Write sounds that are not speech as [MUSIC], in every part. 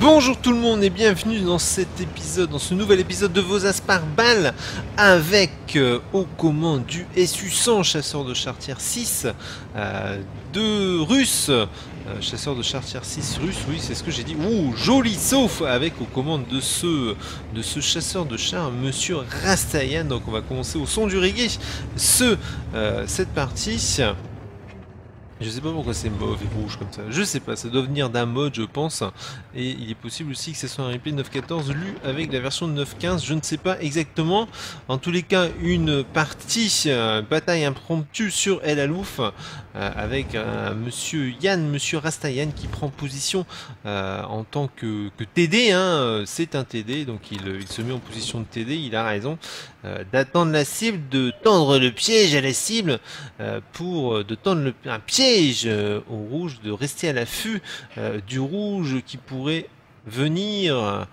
Bonjour tout le monde et bienvenue dans cet épisode, dans ce nouvel épisode de vos Aspar Balles avec euh, aux commandes du SU-100 chasseur de chartière 6 euh, de Russes, euh, chasseur de chartière 6 russe, oui c'est ce que j'ai dit, ouh joli sauf avec aux commandes de ce, de ce chasseur de char, monsieur Rastayan, donc on va commencer au son du reggae. Ce, euh, cette partie. Je sais pas pourquoi c'est mauve et rouge comme ça. Je sais pas, ça doit venir d'un mode, je pense. Et il est possible aussi que ce soit un replay 9.14 lu avec la version de 9.15. Je ne sais pas exactement. En tous les cas, une partie euh, bataille impromptue sur El Alouf euh, avec un monsieur Yann, monsieur Rastayan qui prend position euh, en tant que, TD. Hein. C'est un TD, donc il, il, se met en position de TD. Il a raison euh, d'attendre la cible, de tendre le piège à la cible euh, pour de tendre le, un piège euh, au rouge, de rester à l'affût euh, du rouge qui pourrait venir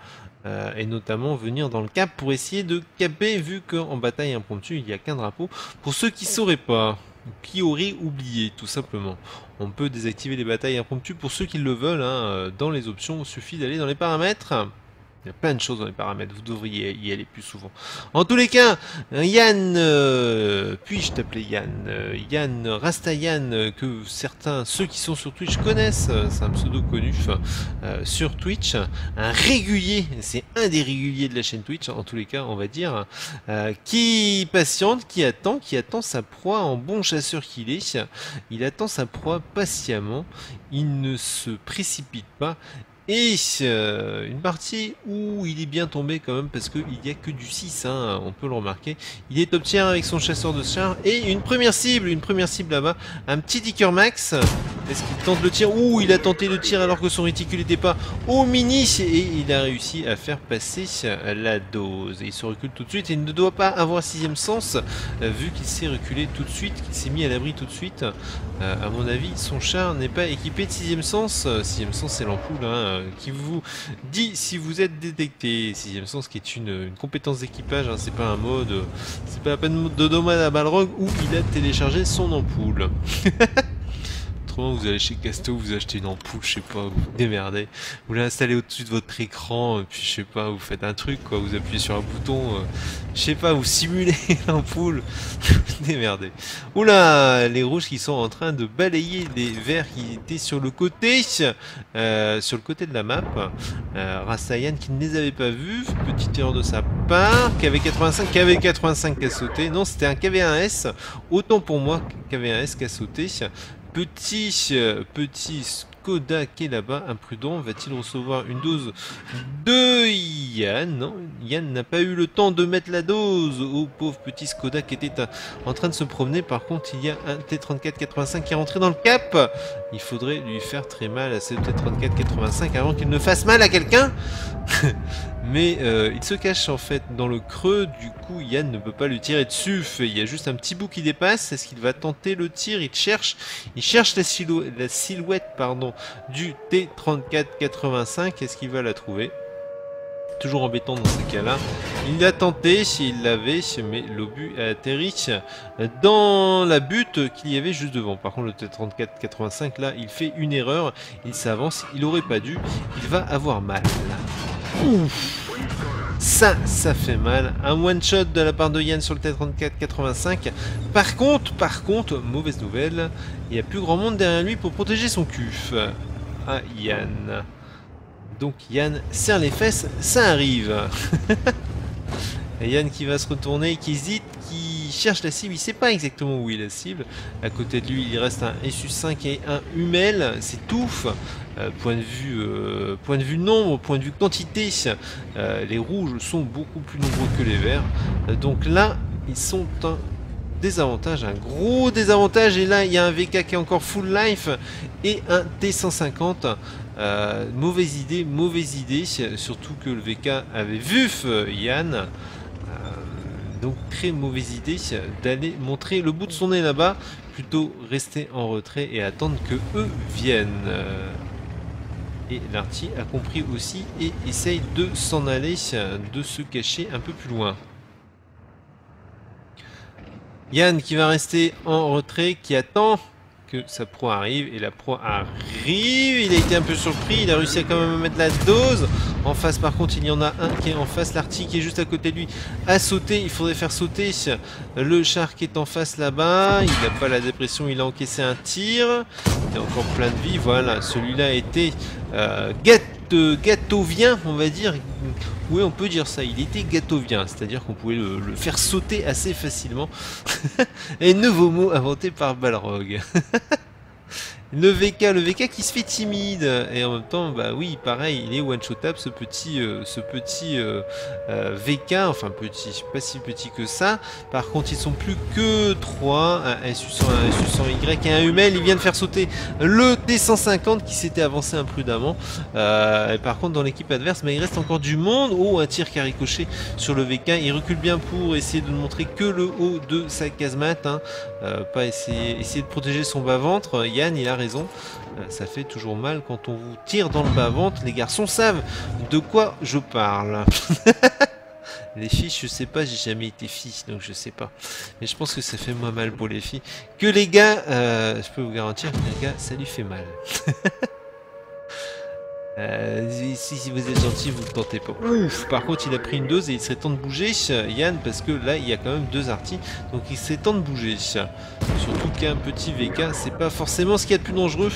euh, et notamment venir dans le cap pour essayer de caper vu qu'en bataille impromptue il n'y a qu'un drapeau. Pour ceux qui sauraient pas, qui auraient oublié tout simplement, on peut désactiver les batailles impromptues pour ceux qui le veulent. Hein, dans les options, il suffit d'aller dans les paramètres. Il y a plein de choses dans les paramètres, vous devriez y aller plus souvent. En tous les cas, Yann, euh, puis-je t'appeler Yann euh, Yann Rastayan, euh, que certains, ceux qui sont sur Twitch connaissent, euh, c'est un pseudo connu sur Twitch, un régulier, c'est un des réguliers de la chaîne Twitch, en tous les cas, on va dire, qui patiente, qui attend, qui attend sa proie en bon chasseur qu'il est. Il attend sa proie patiemment, il ne se précipite pas, et euh, une partie où il est bien tombé quand même parce qu'il n'y a que du 6, hein, on peut le remarquer. Il est top tier avec son chasseur de char et une première cible, une première cible là-bas, un petit Dicker Max. Est-ce qu'il tente le tir? Ouh, il a tenté le tir alors que son réticule n'était pas au mini et il a réussi à faire passer la dose. Et il se recule tout de suite et il ne doit pas avoir sixième sens euh, vu qu'il s'est reculé tout de suite, qu'il s'est mis à l'abri tout de suite. Euh, à mon avis, son char n'est pas équipé de sixième sens. Sixième sens, c'est l'ampoule, hein qui vous dit si vous êtes détecté. Sixième sens qui est une, compétence d'équipage, hein, c'est pas un mode, c'est pas la peine de dommage à Balrog où il a téléchargé son ampoule. [LAUGHS] Vous allez chez Casto, vous achetez une ampoule, je sais pas, vous vous démerdez, vous l'installez au-dessus de votre écran, puis je sais pas, vous faites un truc, quoi, vous appuyez sur un bouton, euh, je sais pas, vous simulez [LAUGHS] l'ampoule, démerdez. Oula, les rouges qui sont en train de balayer les verts qui étaient sur le côté, euh, sur le côté de la map. Euh, Rastayan qui ne les avait pas vus, petite erreur de sa part. KV85, KV85 qui a sauté. Non, c'était un KV1S. Autant pour moi, KV1S qui a sauté. Petit, euh, petit Skoda qui est là-bas, imprudent, va-t-il recevoir une dose de Yann? Non, Yann n'a pas eu le temps de mettre la dose au pauvre petit Skoda qui était en train de se promener. Par contre, il y a un T3485 qui est rentré dans le cap. Il faudrait lui faire très mal à ce T3485 avant qu'il ne fasse mal à quelqu'un. [LAUGHS] Mais euh, il se cache en fait dans le creux, du coup Yann ne peut pas lui tirer dessus, il y a juste un petit bout qui dépasse, est-ce qu'il va tenter le tir. Il cherche, il cherche la, la silhouette du T3485, est-ce qu'il va la trouver? Toujours embêtant dans ce cas-là. Il l'a tenté, s'il l'avait, mais l'obus a atterri dans la butte qu'il y avait juste devant. Par contre, le T3485, là, il fait une erreur, il s'avance, il aurait pas dû, il va avoir mal. Ça, ça fait mal. Un one-shot de la part de Yann sur le T34-85. Par contre, par contre, mauvaise nouvelle, il n'y a plus grand monde derrière lui pour protéger son cul. Ah, Yann. Donc Yann serre les fesses, ça arrive. [LAUGHS] Et Yann qui va se retourner, qui hésite, qui cherche la cible, il sait pas exactement où est la cible. À côté de lui, il reste un SU5 et un Hummel, c'est tout. Euh, point de vue euh, point de vue nombre, point de vue quantité, euh, les rouges sont beaucoup plus nombreux que les verts. donc là, ils sont un désavantage, un gros désavantage. Et là, il y a un VK qui est encore full life et un T150. Euh, mauvaise idée, mauvaise idée, surtout que le VK avait vu Yann. Euh, donc très mauvaise idée d'aller montrer le bout de son nez là-bas, plutôt rester en retrait et attendre que eux viennent. Et l'arty a compris aussi et essaye de s'en aller, de se cacher un peu plus loin. Yann qui va rester en retrait, qui attend que sa pro arrive. Et la pro arrive. Il a été un peu surpris. Il a réussi à quand même mettre la dose. En face, par contre, il y en a un qui est en face. L'arty qui est juste à côté de lui a sauté. Il faudrait faire sauter le char qui est en face là-bas. Il n'a pas la dépression. Il a encaissé un tir. Il a encore plein de vie. Voilà, celui-là a été gâteauvien, on va dire. Oui, on peut dire ça. Il était gâteauvien, c'est-à-dire qu'on pouvait le, le, faire sauter assez facilement. [LAUGHS] Et nouveau mot inventé par Balrog. [LAUGHS] Le VK, le VK qui se fait timide et en même temps, bah oui, pareil, il est one shotable ce petit, euh, ce petit euh, euh, VK, enfin petit, pas si petit que ça. Par contre, ils sont plus que 3, un SU100, un SU100Y et un Hummel. Il vient de faire sauter le T150 qui s'était avancé imprudemment. et par contre, dans l'équipe adverse, bah, il reste encore du monde. Oh, un tir qui a sur le VK. Il recule bien pour essayer de montrer que le haut de sa casemate, hein. pas essayer, essayer de protéger son bas ventre. Yann, il a raison. Euh, ça fait toujours mal quand on vous tire dans le bas-ventre. Les garçons savent de quoi je parle. [LAUGHS] Les filles, je sais pas, j'ai jamais été fille, donc je sais pas. Mais je pense que ça fait moins mal pour les filles. Que les gars, euh, je peux vous garantir que les gars, ça lui fait mal. [LAUGHS] Euh, si, vous êtes gentil, vous ne tentez pas. Par contre, il a pris une dose et il serait temps de bouger, Yann, parce que là, il y a quand même deux artis. Donc il serait temps de bouger. Surtout qu'un petit VK, c'est pas forcément ce qu'il y a de plus dangereux.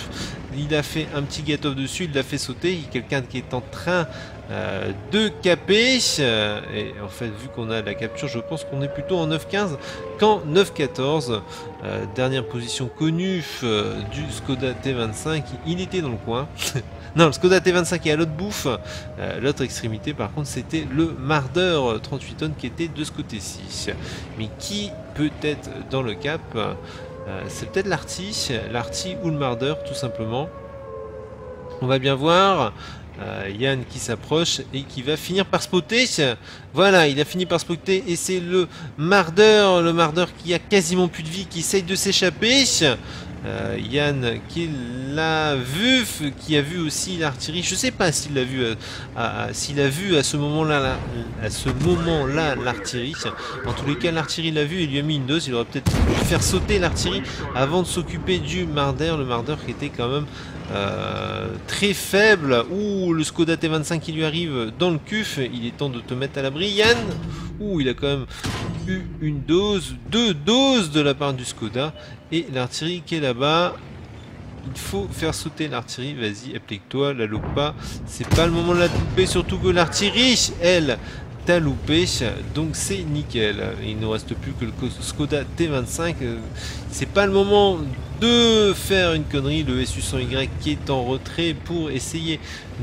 Il a fait un petit get-off dessus, il l'a fait sauter. Il y a quelqu'un qui est en train euh, de caper. et en fait, vu qu'on a la capture, je pense qu'on est plutôt en 9-15 qu'en 9-14. Euh, dernière position connue du Skoda T25. Il était dans le coin. [LAUGHS] Non, le Skoda T25 est à l'autre bouffe. Euh, l'autre extrémité, par contre, c'était le Marder 38 tonnes qui était de ce côté-ci. Mais qui peut être dans le cap? Euh, C'est peut-être l'Arty, l'Arty ou le Marder, tout simplement. On va bien voir. Euh, Yann qui s'approche et qui va finir par spotter. Voilà, il a fini par spotter et c'est le Marder, le Marder qui a quasiment plus de vie, qui essaye de s'échapper. Euh, Yann qui l'a vu, qui a vu aussi l'artillerie. Je sais pas s'il l'a vu, euh, s'il a vu à ce moment-là, à ce moment-là l'artillerie. En tous les cas, l'artillerie l'a vu et lui a mis une dose. Il aurait peut-être pu faire sauter l'artillerie avant de s'occuper du Marder, le Marder qui était quand même euh, très faible. Ouh, le Skoda T25 qui lui arrive dans le cuf. Il est temps de te mettre à l'abri, Yann. Ouh, il a quand même une dose, deux doses de la part du Skoda. Et l'artillerie qui est là-bas. Il faut faire sauter l'artillerie. Vas-y, applique-toi, la loupe pas. C'est pas le moment de la louper, surtout que l'artillerie, elle, t'a loupé. Donc c'est nickel. Il ne reste plus que le Skoda T25. C'est pas le moment de faire une connerie. Le SU-100Y qui est en retrait pour essayer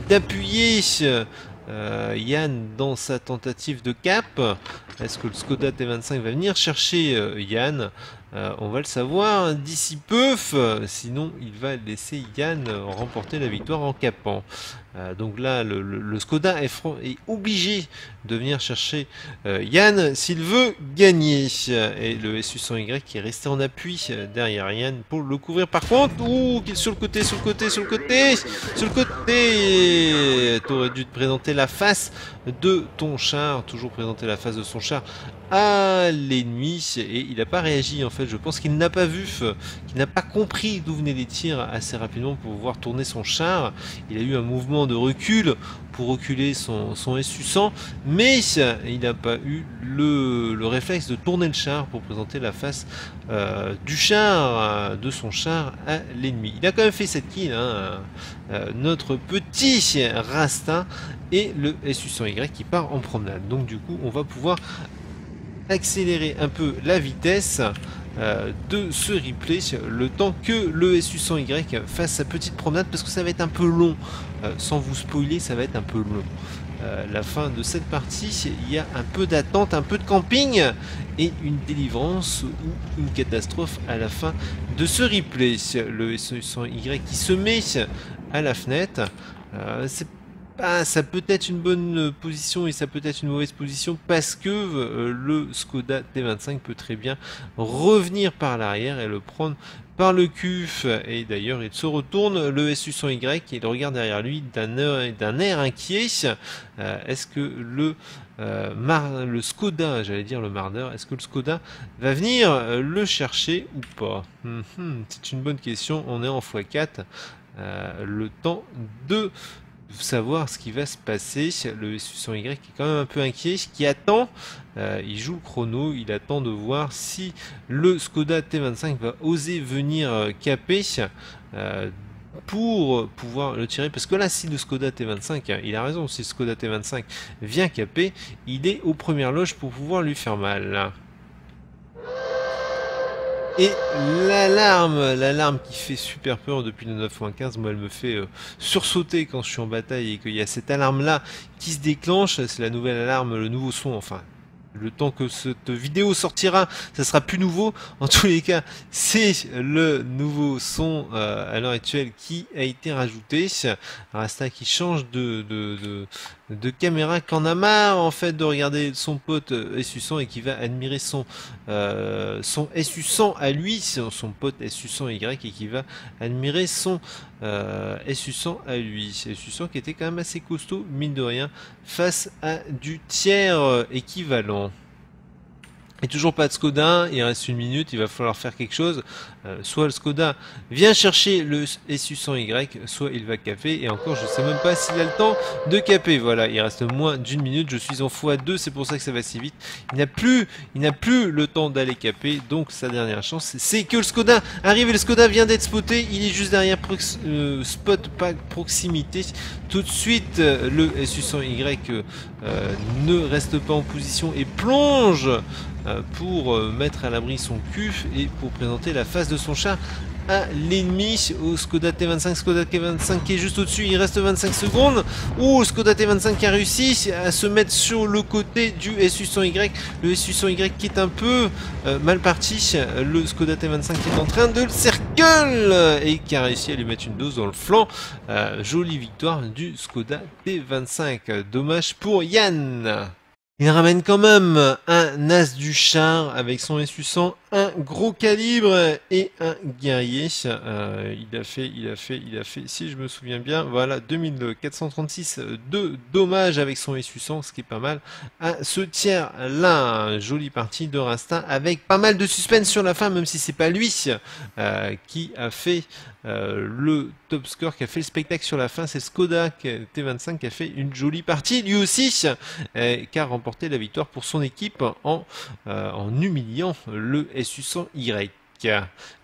d'appuyer euh, Yann dans sa tentative de cap. Est-ce que le Skoda T25 va venir chercher euh, Yann? Euh, on va le savoir d'ici peu, sinon il va laisser Yann remporter la victoire en capant. Euh, donc là, le, Skoda est, obligé de venir chercher euh, Yann s'il veut gagner. Et le SU100Y qui est resté en appui derrière Yann pour le couvrir. Par contre, ouh, sur le côté, sur le côté, sur le côté, sur le côté. T'aurais dû te présenter la face de ton char, toujours présenter la face de son char à l'ennemi et il n'a pas réagi en fait. Je pense qu'il n'a pas vu, qu'il n'a pas compris d'où venaient les tirs assez rapidement pour pouvoir tourner son char. Il a eu un mouvement de recul pour reculer son, son SU100, mais il n'a pas eu le, le, réflexe de tourner le char pour présenter la face euh, du char, de son char à l'ennemi. Il a quand même fait cette kill, hein, euh, notre petit Rastin et le SU100Y qui part en promenade. Donc du coup, on va pouvoir accélérer un peu la vitesse euh, de ce replay le temps que le SU100Y fasse sa petite promenade parce que ça va être un peu long. Euh, sans vous spoiler ça va être un peu long. Euh, la fin de cette partie il y a un peu d'attente un peu de camping et une délivrance ou une catastrophe à la fin de ce replay. Le SU100Y qui se met à la fenêtre c'est ah, ça peut être une bonne position et ça peut être une mauvaise position parce que euh, le Skoda T25 peut très bien revenir par l'arrière et le prendre par le CUF et d'ailleurs il se retourne le SU100Y et il regarde derrière lui d'un air, inquiet. Est-ce que le Skoda, j'allais dire le Marder, est-ce que le Skoda va venir le chercher ou pas? Hum, hum, C'est une bonne question, on est en x4, le temps de savoir ce qui va se passer. Le SU100Y est quand même un peu inquiet, qui attend, euh, il joue le chrono, il attend de voir si le Skoda T25 va oser venir euh, caper euh, pour pouvoir le tirer. Parce que là, si le Skoda T25, il a raison, si le Skoda T25 vient caper, il est aux premières loges pour pouvoir lui faire mal. Et l'alarme, l'alarme qui fait super peur depuis le 9.15, moi elle me fait euh, sursauter quand je suis en bataille et qu'il y a cette alarme là qui se déclenche, c'est la nouvelle alarme, le nouveau son, enfin le temps que cette vidéo sortira, ça sera plus nouveau. En tous les cas, c'est le nouveau son euh, à l'heure actuelle qui a été rajouté. Rasta qui change de, caméra, qu'en a marre en fait de regarder son pote euh, SU100 et qui va admirer son, euh, son SU100 à lui, son pote SU100Y et qui va admirer son euh, SU100 à lui. SU100 qui était quand même assez costaud, mine de rien, face à du tiers équivalent. Et toujours pas de Skoda, il reste une minute, il va falloir faire quelque chose. Euh, soit le Skoda vient chercher le SU100Y, soit il va caper. Et encore, je sais même pas s'il a le temps de caper. Voilà, il reste moins d'une minute, je suis en x2, c'est pour ça que ça va si vite. Il n'a plus, il n'a plus le temps d'aller caper, donc sa dernière chance, c'est que le Skoda arrive et le Skoda vient d'être spoté. Il est juste derrière euh, spot, pas proximité. Tout de suite, euh, le SU100Y ne reste pas en position et plonge euh, pour euh, mettre à l'abri son cuf et pour présenter la face de son chat à l'ennemi. Au Skoda T25 Skoda T25 qui est juste au-dessus il reste 25 secondes. Ou Skoda T25 qui a réussi à se mettre sur le côté du SU100Y le SU100Y qui est un peu euh, mal parti. Le Skoda T25 qui est en train de le cercle et qui a réussi à lui mettre une dose dans le flanc. Jolie victoire du Skoda T25 dommage pour Yann il ramène quand même un as du char avec son SU-100, un gros calibre et un guerrier. Euh, il a fait, il a fait, il a fait, si je me souviens bien, voilà, 2436 de dommages avec son SU-100, ce qui est pas mal. À ce tiers là, jolie partie de Rasta avec pas mal de suspense sur la fin, même si c'est pas lui euh, qui a fait euh, le top score, qui a fait le spectacle sur la fin. C'est Skoda T25 qui a fait une jolie partie, lui aussi, qui la victoire pour son équipe en, euh, en humiliant le SU100Y.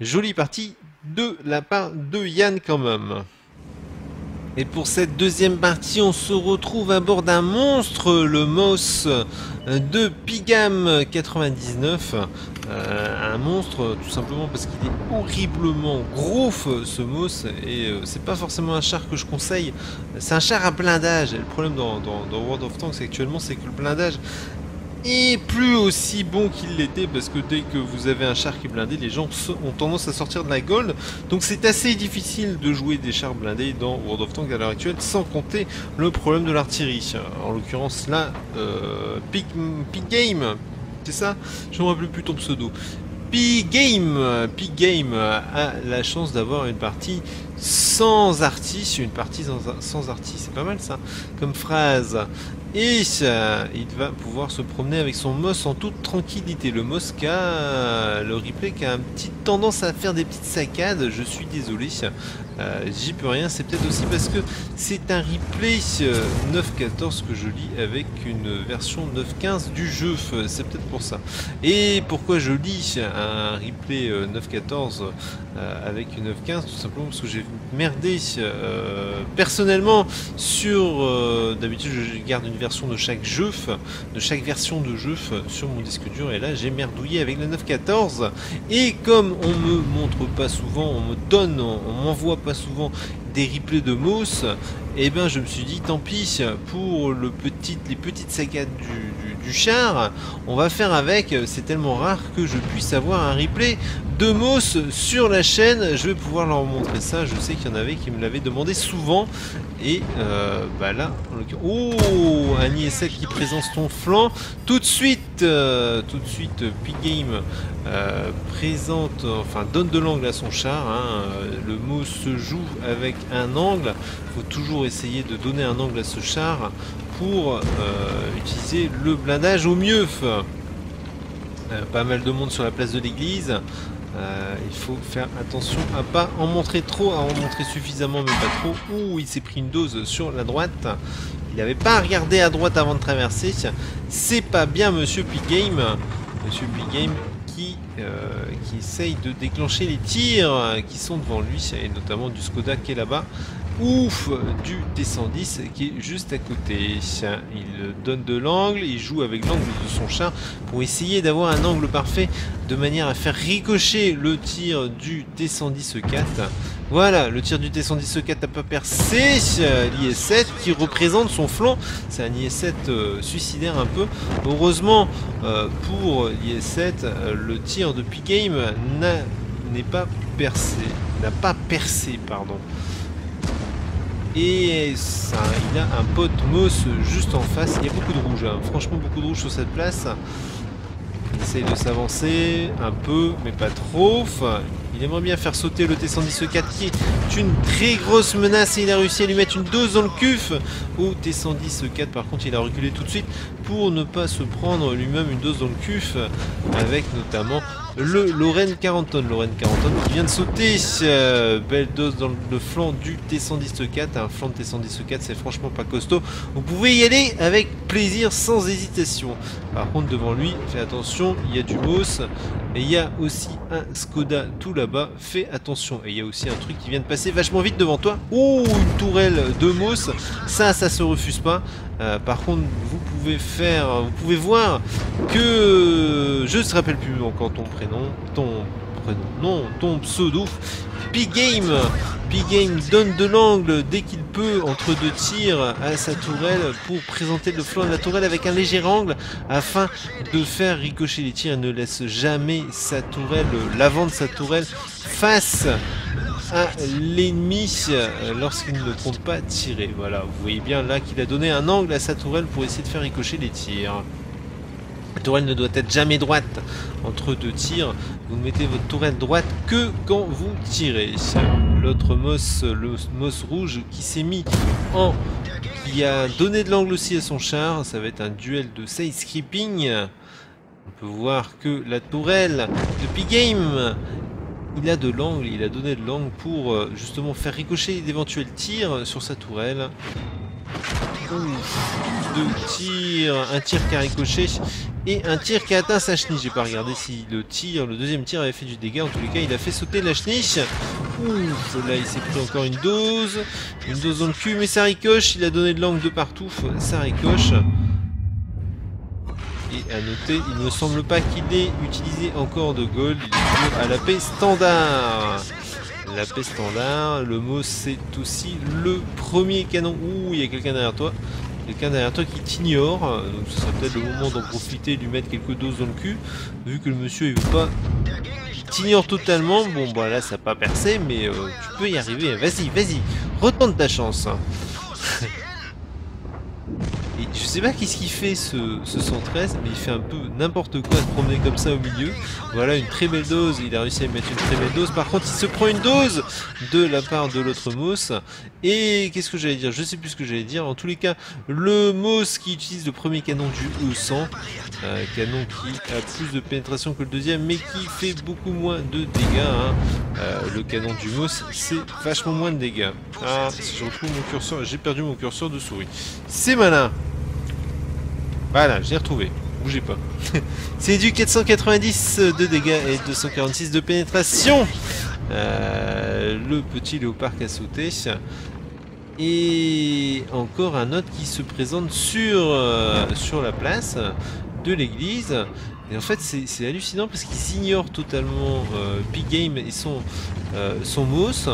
Jolie partie de la part de Yann quand même. Et pour cette deuxième partie, on se retrouve à bord d'un monstre, le Moss de Pigam 99. Euh, un monstre tout simplement parce qu'il est horriblement gros ce Moss et euh, c'est pas forcément un char que je conseille. C'est un char à blindage. le problème dans, dans World of Tanks actuellement, c'est que le blindage et plus aussi bon qu'il l'était parce que dès que vous avez un char qui est blindé, les gens ont tendance à sortir de la gold. Donc c'est assez difficile de jouer des chars blindés dans World of Tanks à l'heure actuelle sans compter le problème de l'artillerie. En l'occurrence là, euh, Game, c'est ça? Je me rappelle plus ton pseudo. Peak Game, Game a la chance d'avoir une partie sans artiste, une partie sans, sans c'est pas mal ça comme phrase. Ça, il va pouvoir se promener avec son Moss en toute tranquillité. Le Moss qui a le replay qui a une petite tendance à faire des petites saccades. Je suis désolé. Euh, j'y peux rien. C'est peut-être aussi parce que c'est un replay 9.14 euh, que je lis avec une version 9.15 du jeu. C'est peut-être pour ça. Et pourquoi je lis un replay 9.14 euh, avec une 9.15 Tout simplement parce que j'ai merdé personnellement sur... D'habitude, je garde une version de chaque jeu, de chaque version de jeu sur mon disque dur. Et là, j'ai merdouillé avec le 9.14. Et comme on me montre pas souvent, on me donne, on m'envoie souvent des replays de Moss, et eh ben je me suis dit tant pis pour le petit, les petites saccades du, char, on va faire avec, c'est tellement rare que je puisse avoir un replay de Moss sur la chaîne, je vais pouvoir leur montrer ça, je sais qu'il y en avait qui me l'avaient demandé souvent, Et euh, bah là, oh, un IS-7 qui présente ton flanc. Tout de suite, euh, tout de suite, P-Game euh, présente, enfin donne de l'angle à son char. Hein. Le mot se joue avec un angle. Il faut toujours essayer de donner un angle à ce char pour utiliser le blindage au mieux. pas mal de monde sur la place de l'église. Euh, il faut faire attention à pas en montrer trop, à en montrer suffisamment mais pas trop. Ouh, il s'est pris une dose sur la droite. Il n'avait pas regardé à droite avant de traverser. C'est pas bien Monsieur P-Game. Monsieur P-Game qui, euh, qui essaye de déclencher les tirs qui sont devant lui, et notamment du Skoda qui est là-bas ouf du T110 qui est juste à côté. Il donne de l'angle, il joue avec l'angle de son chat pour essayer d'avoir un angle parfait de manière à faire ricocher le tir du T110 4. Voilà, le tir du T110 4 n'a pas percé. L'IS-7 qui représente son flanc. C'est un IS-7 euh, suicidaire un peu. Heureusement euh, pour l'IS-7, euh, le tir de P-Game n'est pas percé. N'a pas percé, pardon. Et il a un pote Moss juste en face. Il y a beaucoup de rouge, hein. franchement beaucoup de rouge sur cette place. Il essaye de s'avancer un peu, mais pas trop. Il aimerait bien faire sauter le T-110-4 qui une très grosse menace et il a réussi à lui mettre une dose dans le cuf. Au T-110-4 par contre il a reculé tout de suite pour ne pas se prendre lui-même une dose dans le cuf avec notamment le Lorraine 40 tonnes. Lorraine 40 tonnes qui vient de sauter. Euh, belle dose dans le flanc du T110-4. Un flanc de T110-4 c'est franchement pas costaud. Vous pouvez y aller avec plaisir sans hésitation. Par contre devant lui, fais attention, il y a du Moss. Et il y a aussi un Skoda tout là-bas. Fais attention. Et il y a aussi un truc qui vient de passer vachement vite devant toi. Oh, une tourelle de Moss. Ça, ça se refuse pas. Euh, par contre, vous pouvez faire, vous pouvez voir que je ne rappelle plus encore ton prénom, ton prénom, non, ton pseudo. Big Game, Big Game donne de l'angle dès qu'il peut entre deux tirs à sa tourelle pour présenter le flanc de la tourelle avec un léger angle afin de faire ricocher les tirs. Il ne laisse jamais sa tourelle, l'avant de sa tourelle face à l'ennemi euh, lorsqu'il ne compte pas tirer. Voilà, vous voyez bien là qu'il a donné un angle à sa tourelle pour essayer de faire ricocher les tirs. La tourelle ne doit être jamais droite entre deux tirs. Vous ne mettez votre tourelle droite que quand vous tirez. L'autre moss, le moss rouge qui s'est mis en... qui a donné de l'angle aussi à son char. Ça va être un duel de side skipping. On peut voir que la tourelle de P-Game il a de l'angle, il a donné de l'angle pour euh, justement faire ricocher d'éventuels tirs sur sa tourelle. deux tirs, un tir qui a ricoché et un tir qui a atteint sa chenille. J'ai pas regardé si le tir, le deuxième tir avait fait du dégât. En tous les cas, il a fait sauter la chenille. Ouf, là il s'est pris encore une dose. Une dose dans le cul, mais ça ricoche. Il a donné de l'angle de partout. Ça ricoche. Et à noter, il ne semble pas qu'il ait utilisé encore de gold, il à la paix standard. La paix standard, le mot c'est aussi le premier canon. Ouh, il y a quelqu'un derrière toi. Quelqu'un derrière toi qui t'ignore, donc ce serait peut-être le moment d'en profiter et lui mettre quelques doses dans le cul, vu que le monsieur il veut pas t'ignore totalement. Bon bah là ça n'a pas percé, mais euh, tu peux y arriver. Vas-y, vas-y, retente ta chance. [LAUGHS] je sais pas qu'est-ce qu'il fait ce, 113, mais il fait un peu n'importe quoi se promener comme ça au milieu. Voilà une très belle dose, il a réussi à mettre une très belle dose. Par contre, il se prend une dose de la part de l'autre Moss. Et qu'est-ce que j'allais dire? Je sais plus ce que j'allais dire. En tous les cas, le Moss qui utilise le premier canon du E100, un canon qui a plus de pénétration que le deuxième, mais qui fait beaucoup moins de dégâts. Hein. Euh, le canon du Moss, c'est vachement moins de dégâts. Ah, si je retrouve mon curseur, j'ai perdu mon curseur de souris. C'est malin voilà, j'ai retrouvé. Bougez pas. [LAUGHS] c'est du 490 de dégâts et 246 de pénétration. Euh, le petit léopard qui a sauté. Et encore un autre qui se présente sur, euh, sur la place de l'église. Et en fait, c'est hallucinant parce qu'ils ignorent totalement euh, Big Game et son, son mouse.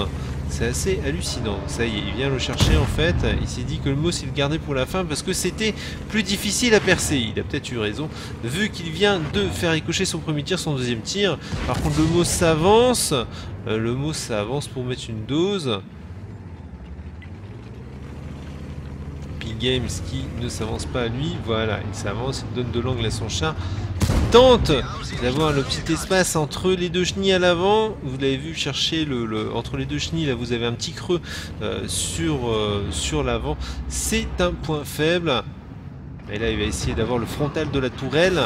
C'est assez hallucinant. Ça y est, il vient le chercher en fait. Il s'est dit que le mot s'il gardait pour la fin parce que c'était plus difficile à percer. Il a peut-être eu raison. Vu qu'il vient de faire écocher son premier tir, son deuxième tir. Par contre, le mot s'avance. Euh, le mot s'avance pour mettre une dose. Games qui ne s'avance pas à lui. Voilà, il s'avance, il donne de l'angle à son char. Tente d'avoir le petit espace entre les deux chenilles à l'avant. Vous l'avez vu chercher le, entre les deux chenilles, là vous avez un petit creux euh, sur, euh, sur l'avant. C'est un point faible. Et là il va essayer d'avoir le frontal de la tourelle.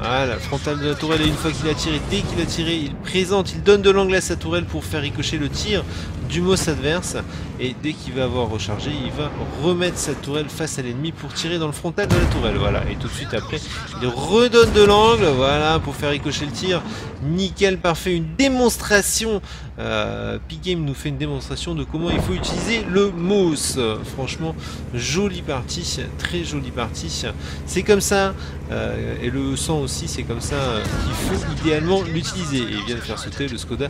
Voilà, frontal de la tourelle et une fois qu'il a tiré, dès qu'il a tiré, il présente, il donne de l'angle à sa tourelle pour faire ricocher le tir du MOS adverse. Et dès qu'il va avoir rechargé, il va remettre sa tourelle face à l'ennemi pour tirer dans le frontal de la tourelle. Voilà, et tout de suite après, il redonne de l'angle, voilà, pour faire ricocher le tir. Nickel, parfait, une démonstration. Euh, P-Game nous fait une démonstration de comment il faut utiliser le MOS. Franchement, jolie partie, très jolie partie. C'est comme ça, euh, et le sang aussi, c'est comme ça qu'il faut idéalement l'utiliser. Et il vient de faire sauter le Skoda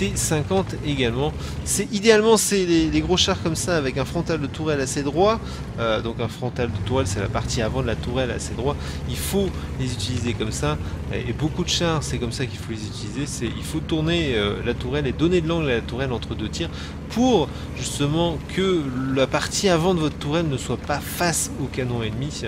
T50 également. C'est idéalement c'est les, gros chars comme ça avec un frontal de tourelle assez droit. Euh, donc un frontal de tourelle, c'est la partie avant de la tourelle assez droit. Il faut les utiliser comme ça. Et beaucoup de chars, c'est comme ça qu'il faut les utiliser. Il faut tourner euh, la tourelle et donner de l'angle à la tourelle entre deux tirs pour justement que la partie avant de votre tourelle ne soit pas face au canon ennemi,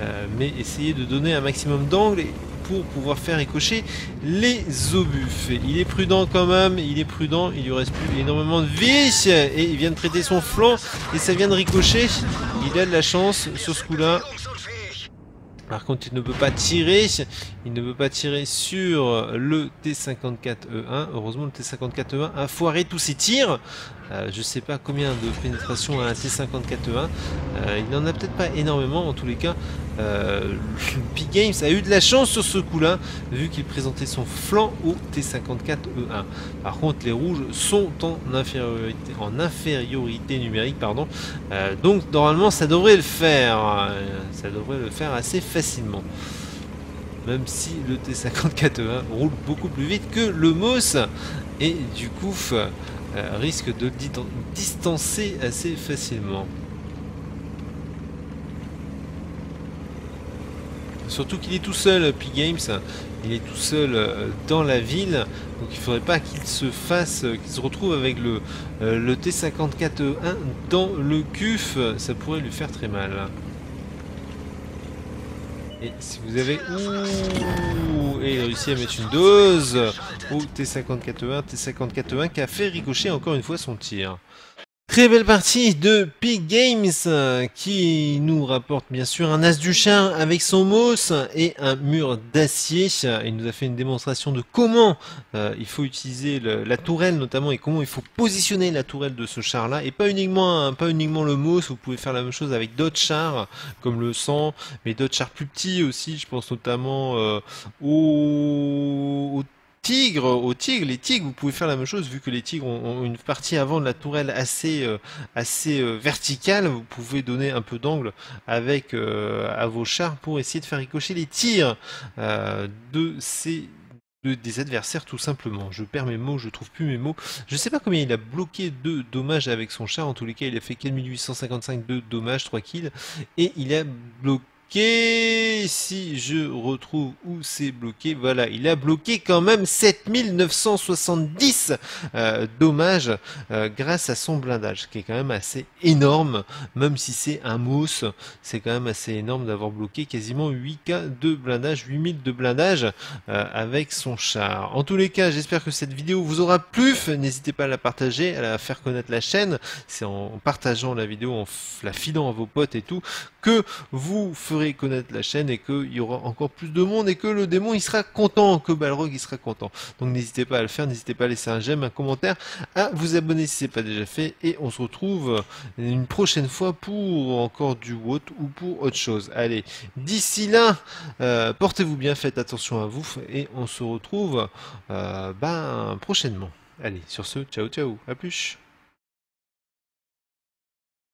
euh, mais essayer de donner un maximum d'angle pour pouvoir faire écocher les obus. Il est prudent quand même, il est prudent, il lui reste plus énormément de vie et il vient de prêter son flanc et ça vient de ricocher. Il a de la chance sur ce coup-là. Par contre, il ne peut pas tirer. Il ne peut pas tirer sur le T54E1. Heureusement, le T54E1 a foiré tous ses tirs. Euh, je sais pas combien de pénétration a un T54E1. Euh, il n'en a peut-être pas énormément. En tous les cas, euh, P-Games a eu de la chance sur ce coup-là, vu qu'il présentait son flanc au T54E1. Par contre, les rouges sont en infériorité, en infériorité numérique. pardon. donc, normalement, ça devrait le faire. Ça devrait le faire assez facilement même si le T54E1 roule beaucoup plus vite que le MOS et du coup euh, risque de distancer assez facilement. Surtout qu'il est tout seul, P-Games, il est tout seul euh, dans la ville, donc il faudrait pas qu'il se fasse, euh, qu'il se retrouve avec le, le T54E1 dans le CUF, ça pourrait lui faire très mal. Et si vous avez... Ouh Et il réussit à mettre une dose au T54-1, T54-1 qui a fait ricocher encore une fois son tir. Très belle partie de Pig Games qui nous rapporte bien sûr un as du chien avec son mousse et un mur d'acier. Il nous a fait une démonstration de comment euh, il faut utiliser la tourelle notamment et comment il faut positionner la tourelle de ce char là et pas uniquement pas uniquement le mousse. Vous pouvez faire la même chose avec d'autres chars comme le sang, mais d'autres chars plus petits aussi. Je pense notamment euh, au tigres, aux tigres, les tigres, vous pouvez faire la même chose vu que les tigres ont, une partie avant de la tourelle assez, euh, assez euh, verticale. Vous pouvez donner un peu d'angle avec euh, à vos chars pour essayer de faire ricocher les tirs de ces des adversaires tout simplement. Je perds mes mots, je trouve plus mes mots. Je sais pas combien il a bloqué de dommages avec son char. En tous les cas, il a fait 4855 de dommages, 3 kills. Et il a bloqué si je retrouve où c'est bloqué, voilà, il a bloqué quand même 7970 euh, dommages euh, grâce à son blindage, qui est quand même assez énorme, même si c'est un mousse, c'est quand même assez énorme d'avoir bloqué quasiment 8k de blindage, 8000 de blindage euh, avec son char. En tous les cas, j'espère que cette vidéo vous aura plu, n'hésitez pas à la partager, à la faire connaître la chaîne, c'est en partageant la vidéo, en la filant à vos potes et tout, que vous ferez connaître la chaîne et qu'il y aura encore plus de monde et que le démon il sera content, que Balrog il sera content. Donc n'hésitez pas à le faire, n'hésitez pas à laisser un j'aime, un commentaire, à vous abonner si c'est pas déjà fait et on se retrouve une prochaine fois pour encore du WOT ou pour autre chose. Allez, d'ici là, euh, portez-vous bien, faites attention à vous et on se retrouve euh, ben, prochainement. Allez, sur ce, ciao ciao, à plus